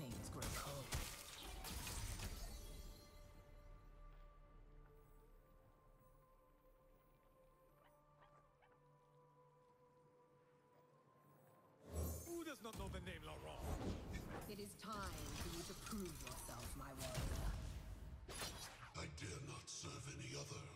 things grow cold. Who does not know the name Laurent? It is time for you to prove yourself, my warrior. I dare not serve any other.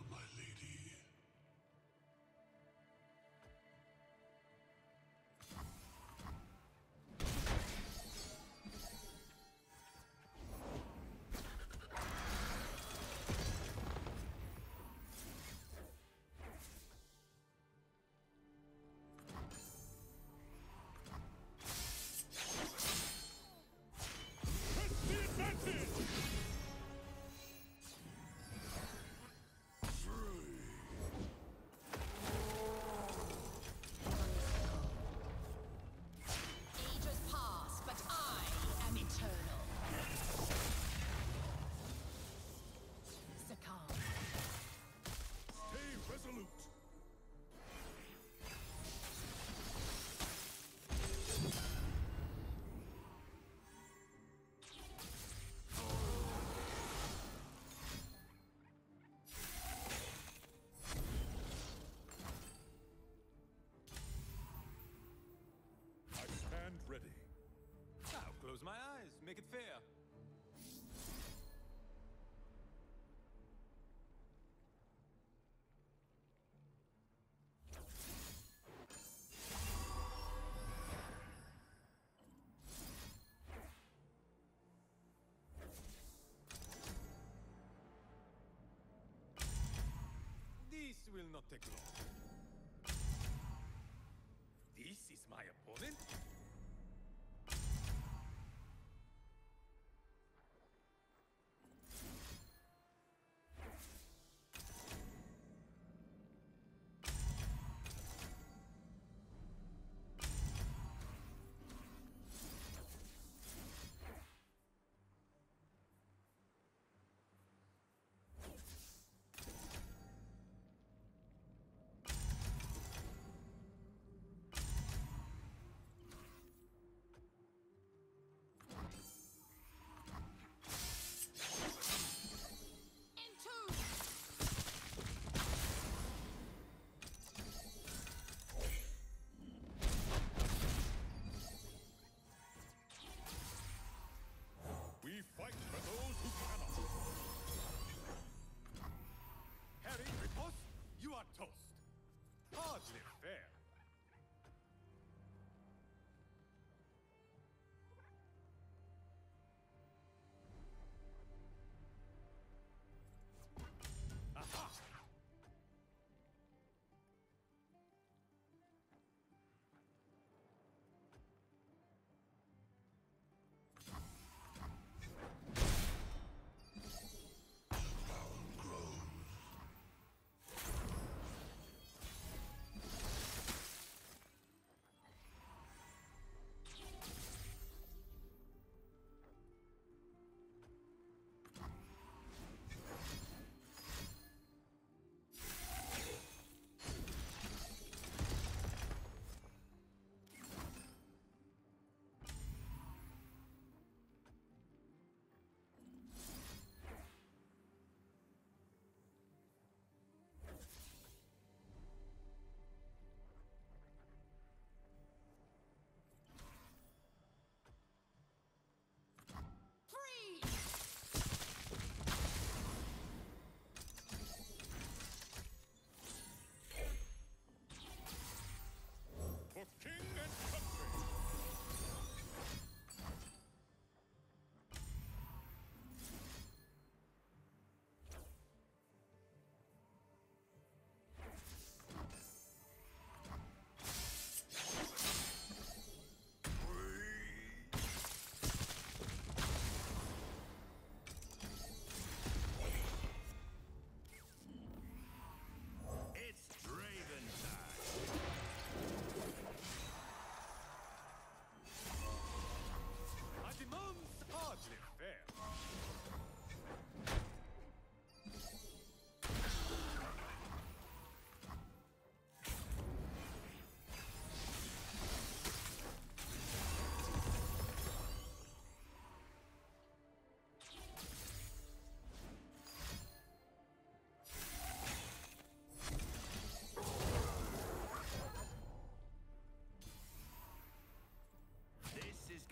になっていくぞ。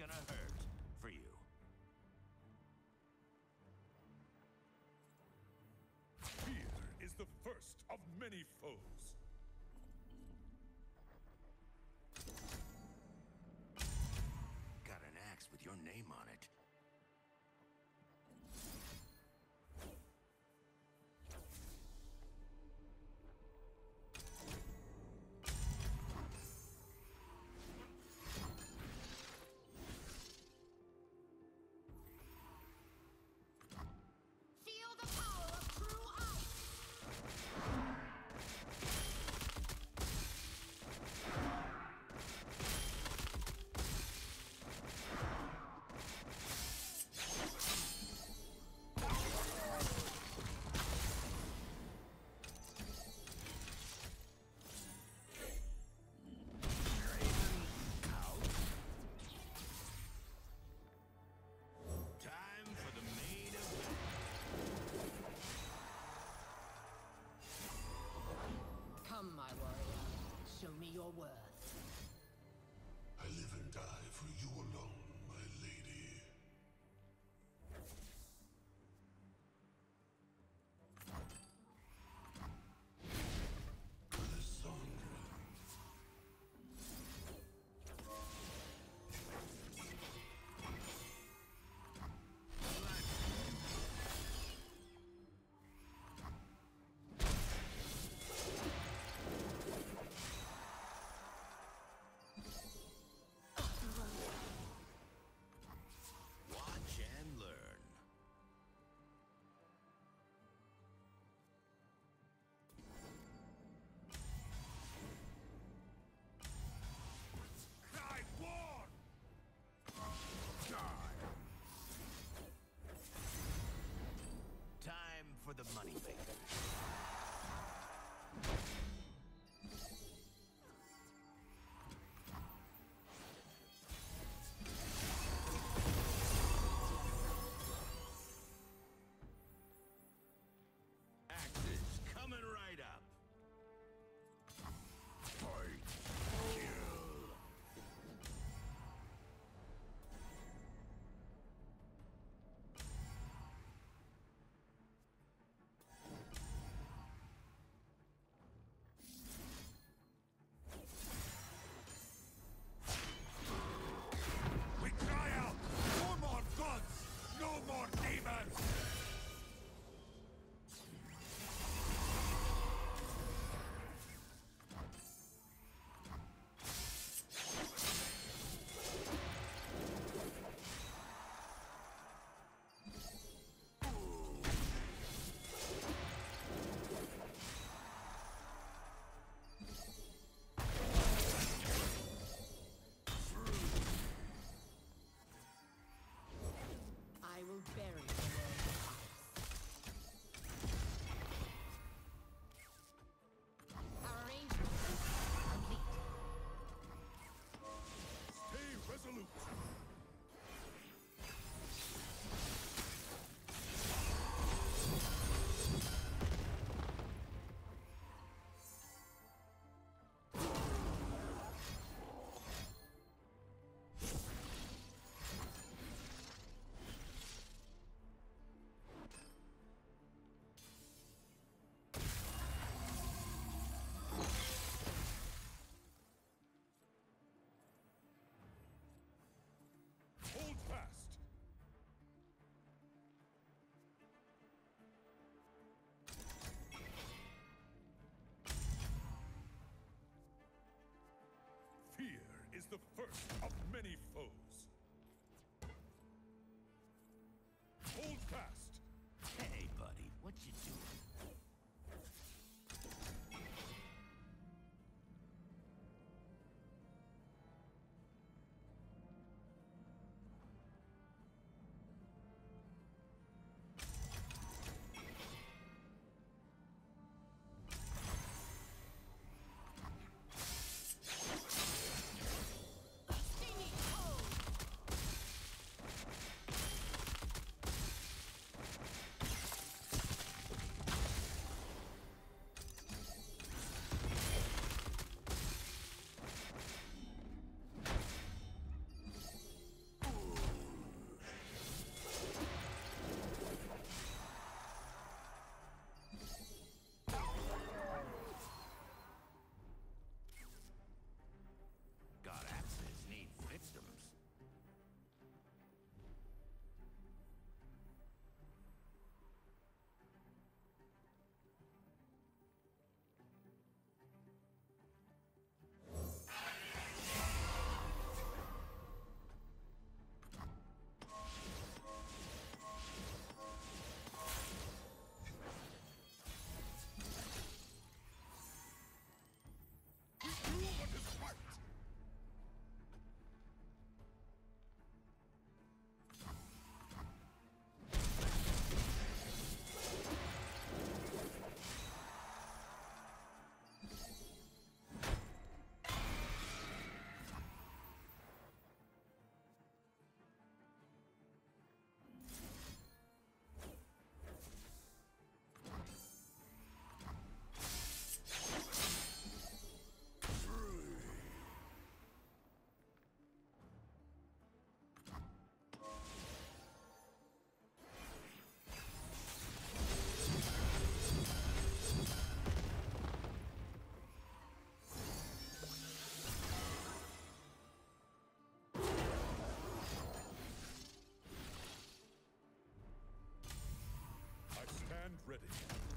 gonna hurt for you. Fear is the first of many foes. Got an axe with your name on it. of many foes. ready.